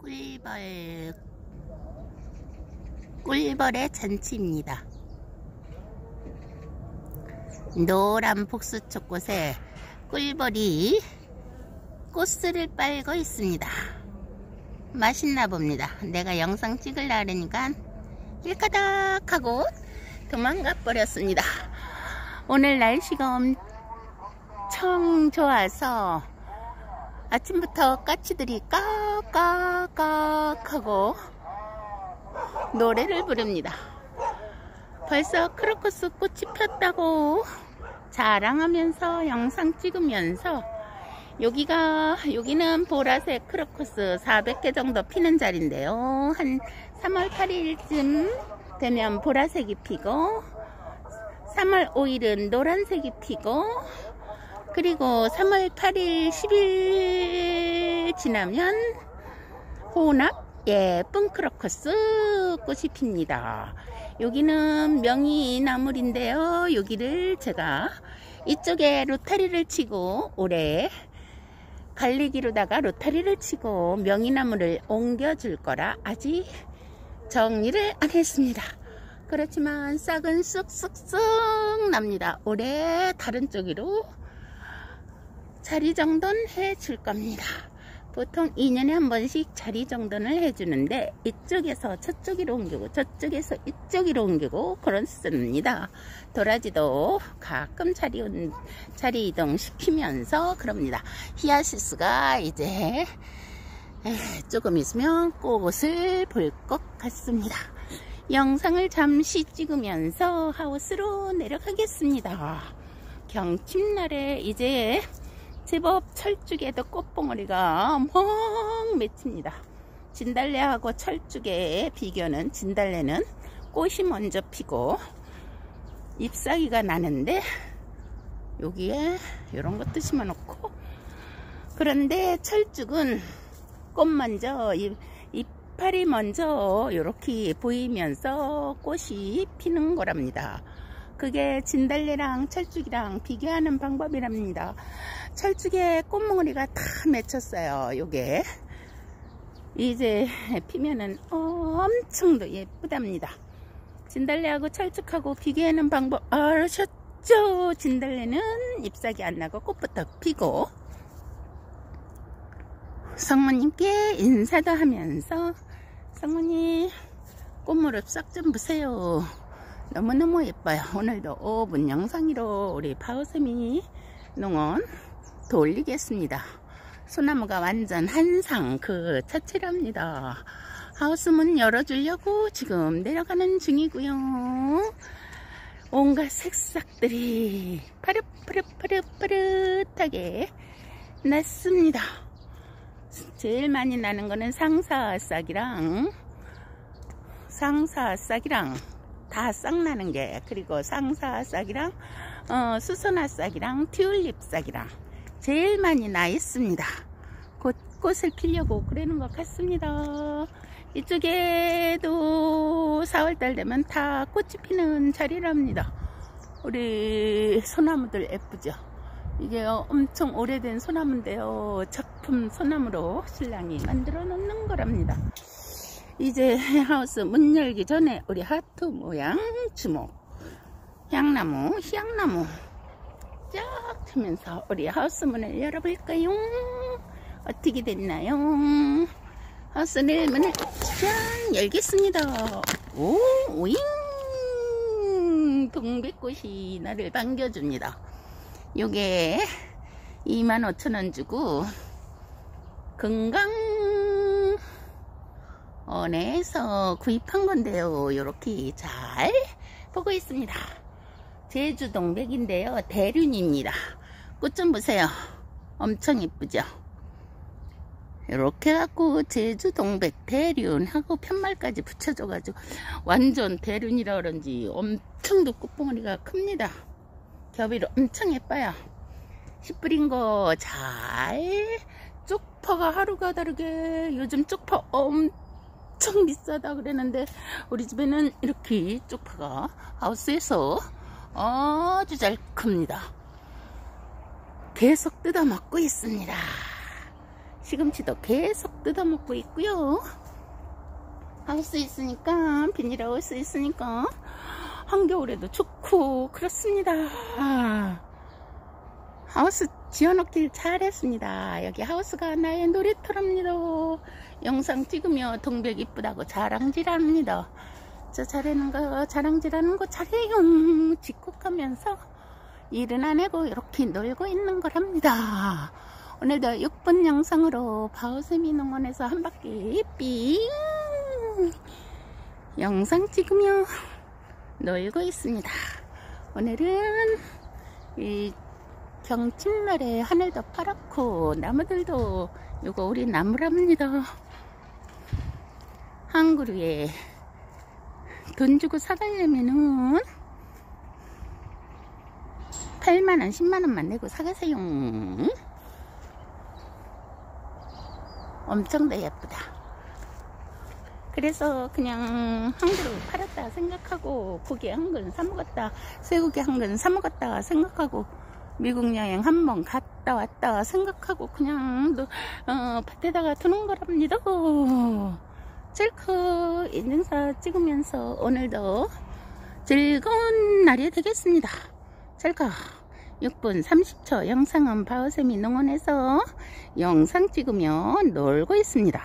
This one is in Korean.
꿀벌 꿀벌의 잔치입니다. 노란 복수초꽃에 꿀벌이 꽃을 빨고 있습니다. 맛있나 봅니다. 내가 영상 찍으려 하니까 일가닥 하고 도망가 버렸습니다. 오늘 날씨가 엄청 좋아서 아침부터 까치들이 까 까깍 하고 노래를 부릅니다. 벌써 크로커스 꽃이 폈다고 자랑하면서 영상 찍으면서 여기가 여기는 보라색 크로커스 400개 정도 피는 자리인데요. 한 3월 8일쯤 되면 보라색이 피고 3월 5일은 노란색이 피고 그리고 3월 8일 10일 지나면 혼합 예쁜 크로커스 꽃이 핍니다. 여기는 명이 나물인데요. 여기를 제가 이쪽에 로타리를 치고 올해 갈리기로다가 로타리를 치고 명이나물을 옮겨줄 거라 아직 정리를 안 했습니다. 그렇지만 싹은 쑥쑥쑥 납니다. 올해 다른 쪽으로 자리 정돈 해 줄 겁니다. 보통 2년에 한 번씩 자리 정돈을 해주는데 이쪽에서 저쪽으로 옮기고 저쪽에서 이쪽으로 옮기고 그런 습니다 도라지도 가끔 자리, 자리 이동 시키면서 그럽니다. 히아시스가 이제 조금 있으면 꽃을 볼 것 같습니다. 영상을 잠시 찍으면서 하우스로 내려가겠습니다. 경칩날에 이제 제법 철쭉에도 꽃봉오리가 멍 맺힙니다. 진달래하고 철쭉의 비교는 진달래는 꽃이 먼저 피고 잎사귀가 나는데 여기에 이런 것도 심어놓고 그런데 철쭉은 꽃 먼저 잎, 이파리 먼저 이렇게 보이면서 꽃이 피는 거랍니다. 그게 진달래랑 철쭉이랑 비교하는 방법이랍니다. 철쭉에 꽃몽우리가 다 맺혔어요. 요게 이제 피면은 엄청 더 예쁘답니다. 진달래하고 철쭉하고 비교하는 방법 아셨죠? 진달래는 잎사귀 안 나고 꽃부터 피고 성모님께 인사도 하면서 성모님 꽃무릎 싹 좀 보세요. 너무너무 예뻐요. 오늘도 5분 영상으로 우리 파우세미 농원 돌리겠습니다. 소나무가 완전 한상 그 자체랍니다. 하우스 문 열어주려고 지금 내려가는 중이고요. 온갖 색싹들이 파릇파릇파릇파릇하게 났습니다. 제일 많이 나는 거는 상사싹이랑 상사싹이랑 다 싹 나는 게 그리고 상사 싹이랑 어, 수선화 싹이랑 튤립 싹이랑 제일 많이 나 있습니다. 곧 꽃을 피려고 그러는 것 같습니다. 이쪽에도 4월달 되면 다 꽃이 피는 자리랍니다. 우리 소나무들 예쁘죠? 이게 엄청 오래된 소나무인데요. 작품 소나무로 신랑이 만들어 놓는 거랍니다. 이제 하우스 문 열기 전에 우리 하트 모양 주목. 향나무 향나무. 쫙 트면서 우리 하우스 문을 열어볼까요? 어떻게 됐나요? 하우스를 문을 짠 열겠습니다. 오 오잉! 동백꽃이 나를 반겨줍니다. 요게 25,000원 주고 건강 원에서 구입한 건데요. 이렇게 잘 보고 있습니다. 제주 동백인데요. 대륜입니다. 꽃 좀 보세요. 엄청 이쁘죠? 이렇게 갖고 제주 동백 대륜 하고 편말까지 붙여줘 가지고 완전 대륜이라 그런지 엄청 도 꽃봉오리가 큽니다. 겹이로 엄청 예뻐요. 씨 뿌린 거 잘 쪽파가 하루가 다르게 요즘 쪽파 엄청 엄청 비싸다 그랬는데 우리 집에는 이렇게 쪽파가 하우스에서 아주 잘 큽니다. 계속 뜯어 먹고 있습니다. 시금치도 계속 뜯어먹고 있고요. 하우스 있으니까 비닐하우스 있으니까 한겨울에도 좋고 그렇습니다. 아, 하우스 지어놓길 잘했습니다. 여기 하우스가 나의 놀이터랍니다. 영상 찍으며 동백 이쁘다고 자랑질합니다. 저 잘하는 거 자랑질하는 거 잘해요. 직콕하면서 일은 안 하고 이렇게 놀고 있는 거랍니다. 오늘도 6분 영상으로 바오세미 농원에서 한 바퀴 삥 영상 찍으며 놀고 있습니다. 오늘은 이 경칩날에 하늘도 파랗고 나무들도 이거 우리 나무랍니다. 한 그루에 돈 주고 사가려면은 8만원, 10만원만 내고 사가세요. 엄청 더 예쁘다. 그래서 그냥 한 그릇 팔았다 생각하고 고기 한 그릇 사먹었다 쇠고기 한 그릇 사먹었다 생각하고 미국 여행 한 번 갔다 왔다 생각하고 그냥 어, 밭에다가 두는 거랍니다 찔크 인증사 찍으면서 오늘도 즐거운 날이 되겠습니다. 찔크 6분 30초 영상은 바오세미 농원에서 영상 찍으며 놀고 있습니다